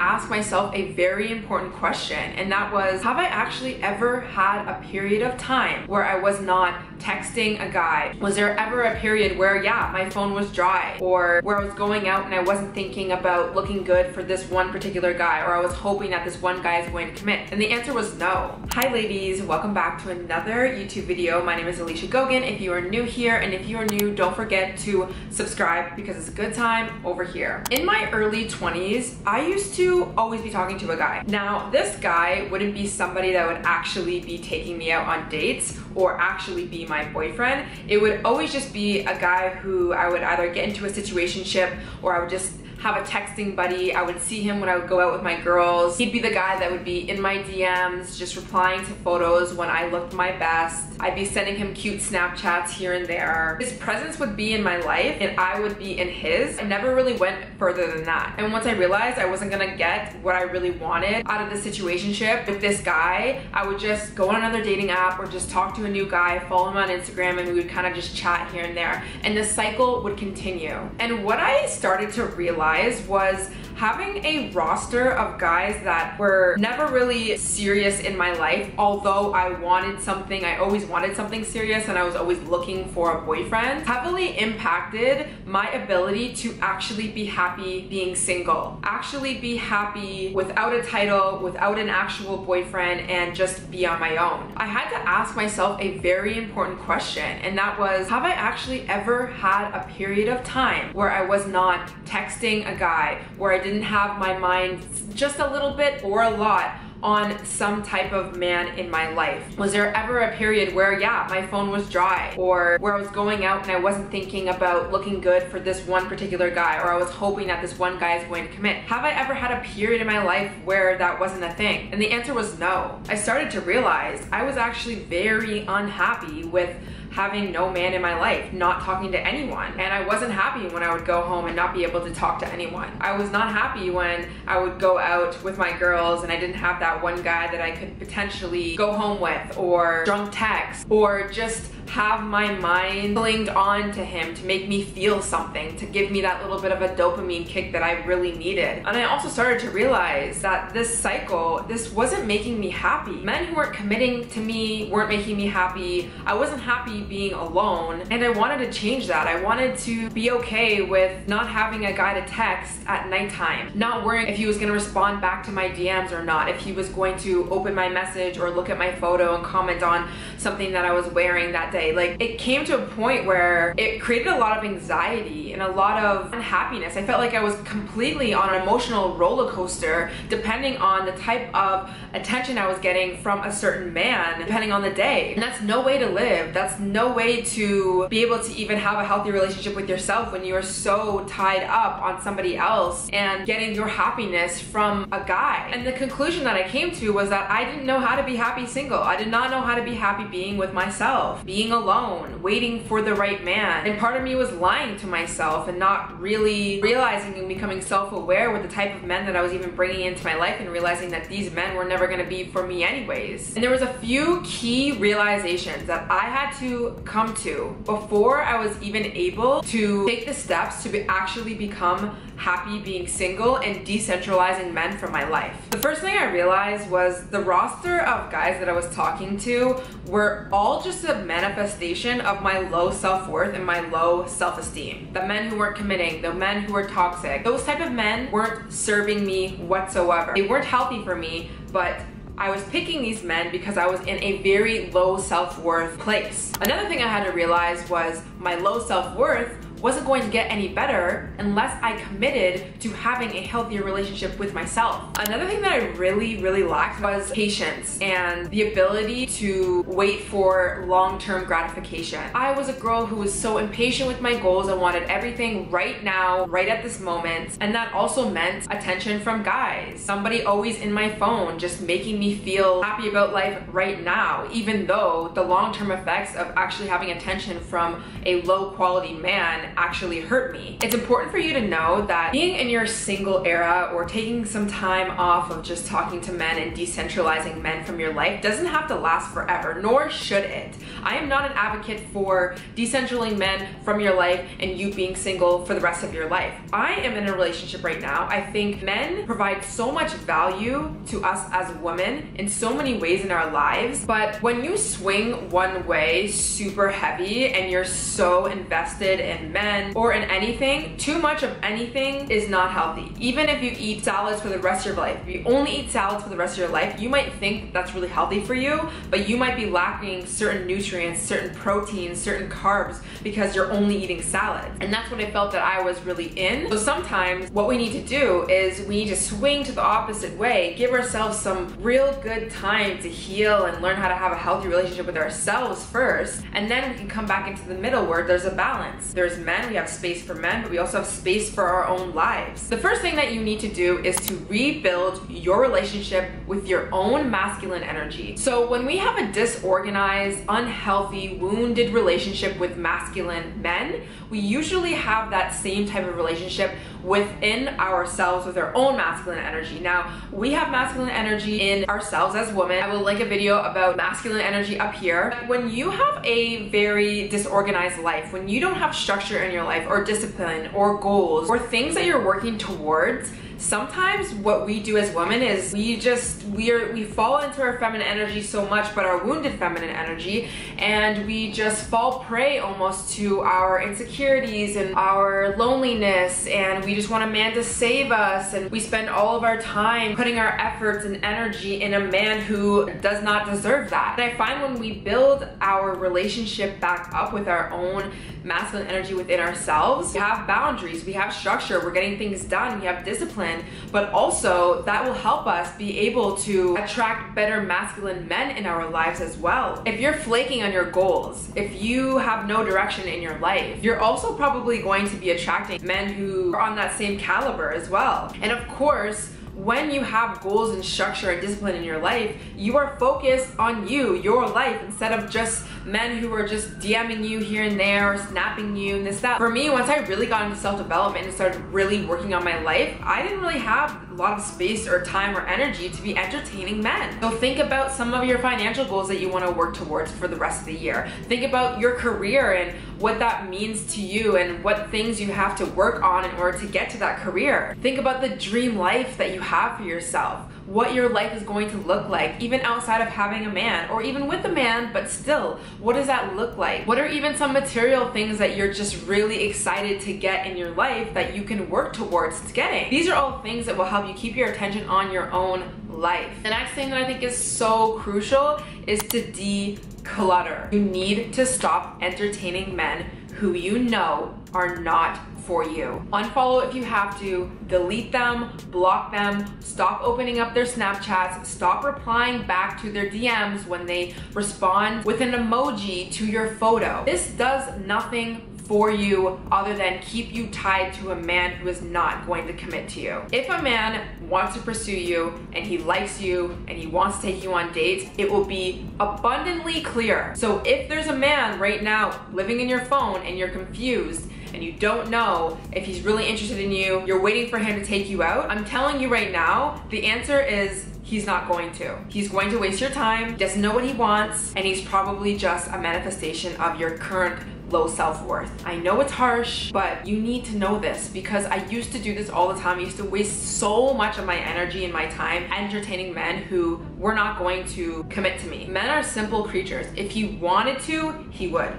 ask myself a very important question, and that was Have I actually ever had a period of time where I was not texting a guy? Was there ever a period where, yeah, my phone was dry, or where I was going out and I wasn't thinking about looking good for this one particular guy, or I was hoping that this one guy is going to commit? And the answer was no. Hi, ladies, welcome back to another YouTube video. My name is Elicia Goguen. If you are new here, and if you are new, don't forget to subscribe because it's a good time over here. In my early 20s, I used to always be talking to a guy. Now, this guy wouldn't be somebody that would actually be taking me out on dates or actually be my boyfriend. It would always just be a guy who I would either get into a situationship or I would just have a texting buddy. I would see him when I would go out with my girls. He'd be the guy that would be in my DMs, just replying to photos when I looked my best. I'd be sending him cute Snapchats here and there. His presence would be in my life and I would be in his. I never really went further than that. And once I realized I wasn't gonna get what I really wanted out of the situationship with this guy, I would just go on another dating app or just talk to a new guy, follow him on Instagram, and we would kind of just chat here and there. And the cycle would continue. And what I started to realize was having a roster of guys that were never really serious in my life, although I wanted something, I always wanted something serious and I was always looking for a boyfriend, heavily impacted my ability to actually be happy being single. Actually be happy without a title, without an actual boyfriend, and just be on my own. I had to ask myself a very important question, and that was, have I actually ever had a period of time where I was not texting a guy, where I didn't have my mind just a little bit or a lot on some type of man in my life? Was there ever a period where, yeah, my phone was dry or where I was going out and I wasn't thinking about looking good for this one particular guy or I was hoping that this one guy is going to commit? Have I ever had a period in my life where that wasn't a thing? And the answer was no. I started to realize I was actually very unhappy with having no man in my life, not talking to anyone. And I wasn't happy when I would go home and not be able to talk to anyone. I was not happy when I would go out with my girls and I didn't have that one guy that I could potentially go home with or drunk text or just have my mind clinged on to him to make me feel something, to give me that little bit of a dopamine kick that I really needed. And I also started to realize that this cycle, this wasn't making me happy. Men who weren't committing to me weren't making me happy. I wasn't happy being alone and I wanted to change that. I wanted to be okay with not having a guy to text at nighttime, not worrying if he was gonna respond back to my DMs or not, if he was going to open my message or look at my photo and comment on something that I was wearing that day. Like it came to a point where it created a lot of anxiety and a lot of unhappiness. I felt like I was completely on an emotional roller coaster depending on the type of attention I was getting from a certain man depending on the day. And that's no way to live. That's no way to be able to even have a healthy relationship with yourself when you are so tied up on somebody else and getting your happiness from a guy. And the conclusion that I came to was that I didn't know how to be happy single. I did not know how to be happy being with myself, being alone, waiting for the right man. And part of me was lying to myself and not really realizing and becoming self-aware with the type of men that I was even bringing into my life and realizing that these men were never gonna be for me anyways. And there was a few key realizations that I had to come to before I was even able to take the steps to be actually become happy being single and decentralizing men from my life. The first thing I realized was the roster of guys that I was talking to were all just a manifestation of my low self-worth and my low self-esteem. The men who weren't committing, the men who were toxic, those type of men weren't serving me whatsoever. They weren't healthy for me, but I was picking these men because I was in a very low self-worth place. Another thing I had to realize was my low self-worth wasn't going to get any better unless I committed to having a healthier relationship with myself. Another thing that I really, really lacked was patience and the ability to wait for long-term gratification. I was a girl who was so impatient with my goals and wanted everything right now, right at this moment. And that also meant attention from guys. Somebody always in my phone just making me feel happy about life right now, even though the long-term effects of actually having attention from a low quality man actually hurt me. It's important for you to know that being in your single era or taking some time off of just talking to men and decentralizing men from your life doesn't have to last forever, nor should it. I am not an advocate for decentralizing men from your life and you being single for the rest of your life. I am in a relationship right now. I think men provide so much value to us as women in so many ways in our lives, but when you swing one way super heavy and you're so invested in men or in anything, too much of anything is not healthy. Even if you eat salads for the rest of your life, if you only eat salads for the rest of your life, you might think that's really healthy for you, but you might be lacking certain nutrients, certain proteins, certain carbs because you're only eating salad. And that's what I felt that I was really in. So sometimes what we need to do is we need to swing to the opposite way, give ourselves some real good time to heal and learn how to have a healthy relationship with ourselves first, and then we can come back into the middle where there's a balance. There's men, we have space for men, but we also have space for our own lives. The first thing that you need to do is to rebuild your relationship with your own masculine energy. So when we have a disorganized, unhealthy, wounded relationship with masculine men, we usually have that same type of relationship within ourselves with our own masculine energy. Now, we have masculine energy in ourselves as women. I will link a video about masculine energy up here. When you have a very disorganized life, when you don't have structure in your life or discipline or goals or things that you're working towards, sometimes what we do as women is we just we are we fall into our feminine energy so much but our wounded feminine energy and we just fall prey almost to our insecurities and our loneliness and we just want a man to save us and we spend all of our time putting our efforts and energy in a man who does not deserve that. And i find when we build our relationship back up with our own masculine energy within ourselves we have boundaries we have structure we're getting things done we have discipline masculine, but also that will help us be able to attract better masculine men in our lives as well. If you're flaking on your goals, if you have no direction in your life, you're also probably going to be attracting men who are on that same caliber as well. And of course, when you have goals and structure and discipline in your life, you are focused on you, your life, instead of just men who are just DMing you here and there or snapping you and this, that. For me, once I really got into self development and started really working on my life, I didn't really have a lot of space or time or energy to be entertaining men. So think about some of your financial goals that you want to work towards for the rest of the year. Think about your career and what that means to you and what things you have to work on in order to get to that career. Think about the dream life that you have for yourself what your life is going to look like, even outside of having a man, or even with a man, but still, what does that look like? What are even some material things that you're just really excited to get in your life that you can work towards getting? These are all things that will help you keep your attention on your own life. The next thing that I think is so crucial is to declutter. You need to stop entertaining men who you know are not for you. Unfollow if you have to, delete them, block them, stop opening up their Snapchats, stop replying back to their DMs when they respond with an emoji to your photo. This does nothing for you other than keep you tied to a man who is not going to commit to you. If a man wants to pursue you and he likes you and he wants to take you on dates, it will be abundantly clear. So if there's a man right now living in your phone and you're confused and you don't know if he's really interested in you, you're waiting for him to take you out, I'm telling you right now, the answer is he's not going to. He's going to waste your time, doesn't know what he wants, and he's probably just a manifestation of your current low self-worth. I know it's harsh, but you need to know this because I used to do this all the time. I used to waste so much of my energy and my time entertaining men who were not going to commit to me. Men are simple creatures. If he wanted to, he would.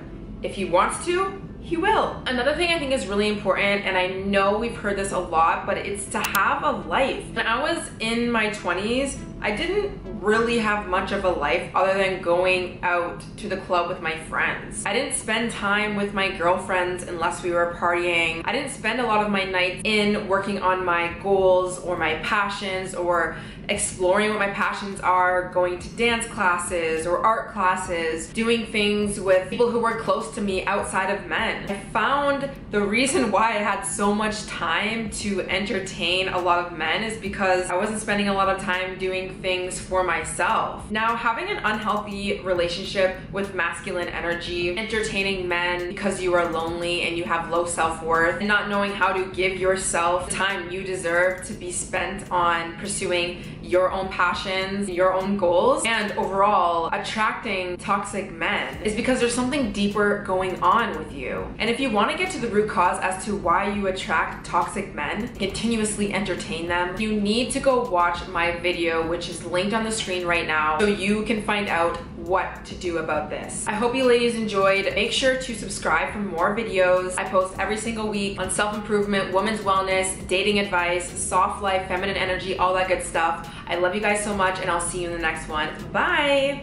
If he wants to, he will. Another thing I think is really important, and I know we've heard this a lot, but it's to have a life. When I was in my 20s, I didn't really have much of a life other than going out to the club with my friends. I didn't spend time with my girlfriends unless we were partying. I didn't spend a lot of my nights in working on my goals or my passions or exploring what my passions are, going to dance classes or art classes, doing things with people who were close to me outside of men. I found the reason why I had so much time to entertain a lot of men is because I wasn't spending a lot of time doing things for myself. Now, having an unhealthy relationship with masculine energy, entertaining men because you are lonely and you have low self-worth, and not knowing how to give yourself time you deserve to be spent on pursuing your own passions, your own goals, and overall attracting toxic men is because there's something deeper going on with you. And if you want to get to the root cause as to why you attract toxic men, continuously entertain them, you need to go watch my video, which is linked on the screen right now, so you can find out what to do about this. I hope you ladies enjoyed. Make sure to subscribe for more videos. I post every single week on self-improvement, women's wellness, dating advice, soft life, feminine energy, all that good stuff. I love you guys so much and I'll see you in the next one. Bye!